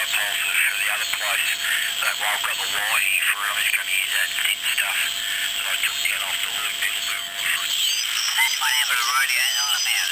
other dipole for, for the other place. That way I've got the here for it. I'm just going to use that thin stuff that I took down off the loop. It'll boom right through. That's what happened to the radio. All